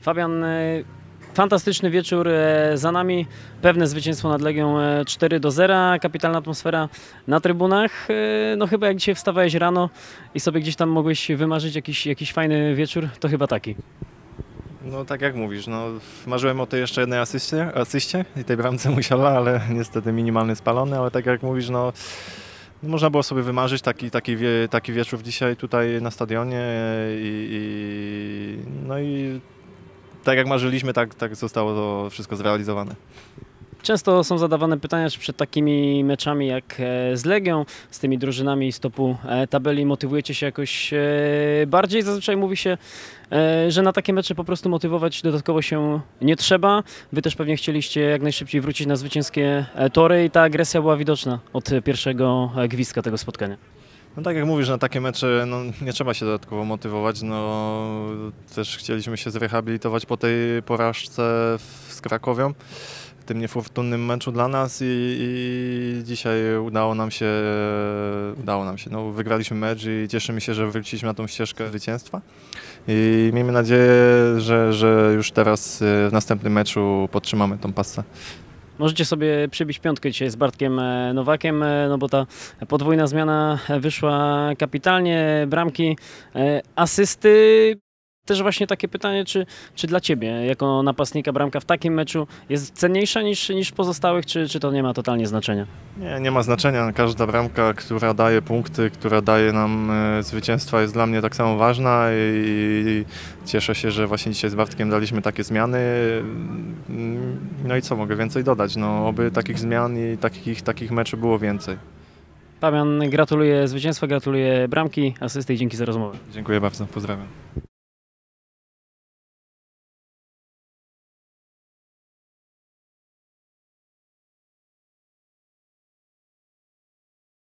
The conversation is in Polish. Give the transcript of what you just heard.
Fabian, e, fantastyczny wieczór e, za nami. Pewne zwycięstwo nad Legią e, 4 do 0. Kapitalna atmosfera na trybunach. E, No chyba jak dzisiaj wstawałeś rano i sobie gdzieś tam mogłeś wymarzyć jakiś, jakiś fajny wieczór, to chyba taki. No tak jak mówisz, no marzyłem o tej jeszcze jednej asyście, asyście i tej bramce musiała, ale niestety minimalny spalony, ale tak jak mówisz, no można było sobie wymarzyć taki, taki, taki wieczór dzisiaj tutaj na stadionie i, i no i tak jak marzyliśmy, tak, tak zostało to wszystko zrealizowane. Często są zadawane pytania, czy przed takimi meczami jak e, z Legią, z tymi drużynami z topu e, tabeli motywujecie się jakoś e, bardziej? Zazwyczaj mówi się, że na takie mecze po prostu motywować dodatkowo się nie trzeba. Wy też pewnie chcieliście jak najszybciej wrócić na zwycięskie tory i ta agresja była widoczna od pierwszego gwizdka tego spotkania. No tak jak mówisz, na takie mecze no, nie trzeba się dodatkowo motywować. No, też chcieliśmy się zrehabilitować po tej porażce z Krakowią, tym niefortunnym meczu dla nas i, i dzisiaj udało nam się, udało nam się. No, wygraliśmy mecz i cieszymy się, że wróciliśmy na tą ścieżkę zwycięstwa. I miejmy nadzieję, że, że już teraz e, w następnym meczu podtrzymamy tą pasę. Możecie sobie przybić piątkę dzisiaj z Bartkiem e, Nowakiem, e, no bo ta podwójna zmiana wyszła kapitalnie, bramki, e, asysty. Też właśnie takie pytanie, czy, czy dla Ciebie jako napastnika bramka w takim meczu jest cenniejsza niż, niż w pozostałych, czy, czy to nie ma totalnie znaczenia? Nie, nie ma znaczenia. Każda bramka, która daje punkty, która daje nam e, zwycięstwa jest dla mnie tak samo ważna i cieszę się, że właśnie dzisiaj z Bartkiem daliśmy takie zmiany. Mm, No i co mogę więcej dodać? No, oby takich zmian i takich, takich meczy było więcej. Fabian, gratuluję zwycięstwa, gratuluję bramki, asysty i dzięki za rozmowę. Dziękuję bardzo, pozdrawiam.